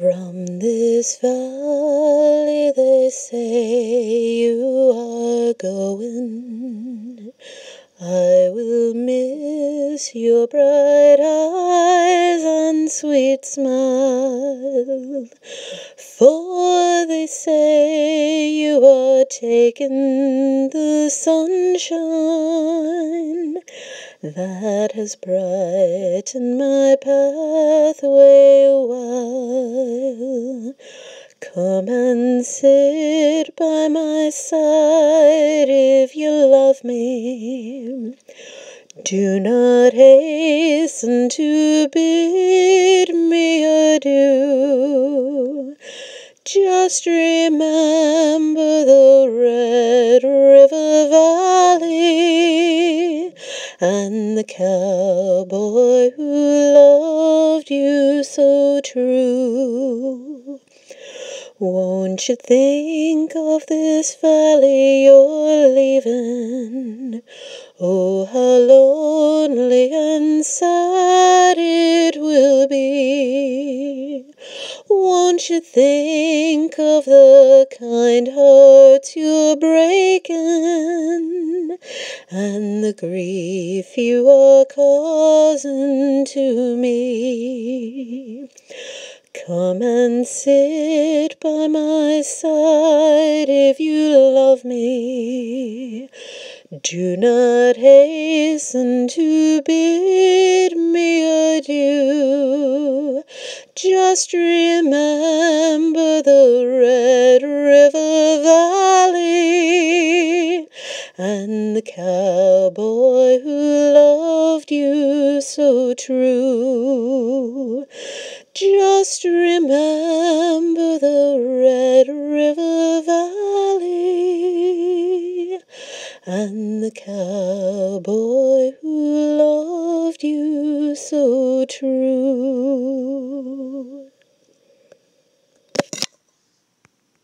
From this valley they say you are going. I will miss your bright eyes and sweet smile, for they say you are taking the sunshine that has brightened my pathway while. Come and sit by my side if you love me. Do not hasten to bid me adieu. Just remember the Red River Valley the cowboy who loved you so true. Won't you think of this valley you're leaving? Oh, how lonely and sad it think of the kind hearts you're breaking and the grief you are causing to me? Come and sit by my side if you love me. Do not hasten to bid me adieu. Just remember the Red River Valley and the cowboy who loved you so true. Just remember the Red River Valley and the cowboy who loved you so true.